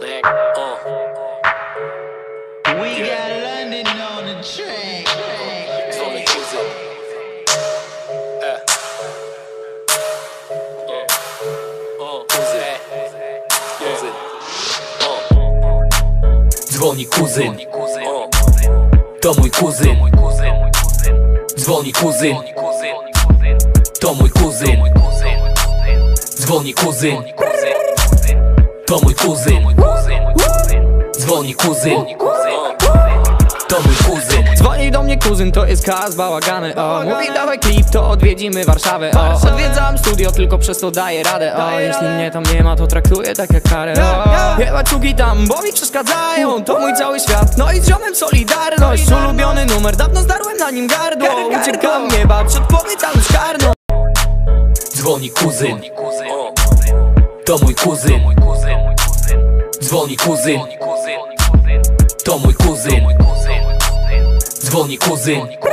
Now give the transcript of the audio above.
back up. We got London on the track. It's on the music. Uh. Dzwoni uh. kuzyn, to mój kuzyn. Dzwoni kuzyn, to mój kuzyn. Dzwoni kuzyn. To mój kuzyn. Dzwoni kuzyn. To mój kuzyn. Dzwoni do mnie kuzyn, to jest kas bałagany o. Mówi dawaj klip, to odwiedzimy Warszawę o. Odwiedzam studio, tylko przez to daję radę o. Jeśli mnie tam nie ma, to traktuję tak jak karę o. Jebać czuki tam, bo mi przeszkadzają To mój cały świat, no i z ziomem solidarność Ulubiony numer, dawno zdarłem na nim gardło. Uciekam nieba przed powiedzami szkarną Dzwoni kuzyn To mój kuzyn. Dzwoni kuzyn. To mój kuzyn. Dzwoni kuzyn